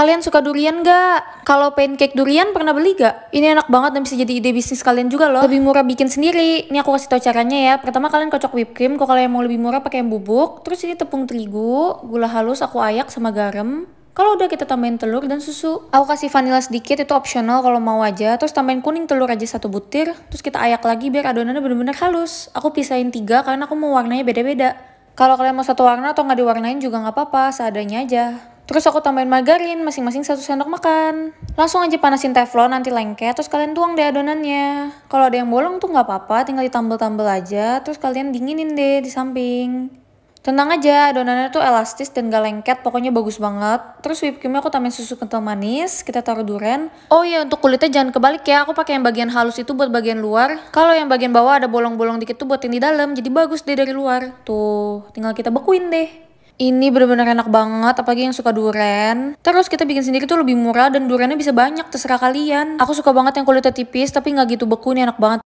Kalian suka durian gak? Kalau pancake durian pernah beli gak? Ini enak banget dan bisa jadi ide bisnis kalian juga loh. Lebih murah bikin sendiri. Ini aku kasih tau caranya ya. Pertama kalian kocok whipped cream. Kalau kalian mau lebih murah pakai yang bubuk. Terus ini tepung terigu, gula halus aku ayak sama garam. Kalau udah kita tambahin telur dan susu. Aku kasih vanilla sedikit itu optional kalau mau aja. Terus tambahin kuning telur aja satu butir. Terus kita ayak lagi biar adonannya bener-bener halus. Aku pisahin tiga karena aku mau warnanya beda-beda. Kalau kalian mau satu warna atau nggak diwarnain juga nggak apa-apa, seadanya aja. Terus aku tambahin margarin, masing-masing satu sendok makan. Langsung aja panasin teflon, nanti lengket, terus kalian tuang deh adonannya. Kalau ada yang bolong tuh nggak apa-apa, tinggal ditambel-tambel aja, terus kalian dinginin deh di samping. Tenang aja, adonannya tuh elastis dan gak lengket, pokoknya bagus banget. Terus whipped creamnya aku tambahin susu kental manis, kita taruh duren. Oh iya, untuk kulitnya jangan kebalik ya, aku pakai yang bagian halus itu buat bagian luar. Kalau yang bagian bawah ada bolong-bolong dikit tuh buat yang di dalam, jadi bagus deh dari luar. Tuh, tinggal kita bekuin deh. Ini bener-bener enak banget, apalagi yang suka duren. Terus kita bikin sendiri tuh lebih murah dan durennya bisa banyak, terserah kalian. Aku suka banget yang kulitnya tipis, tapi nggak gitu beku, ini enak banget.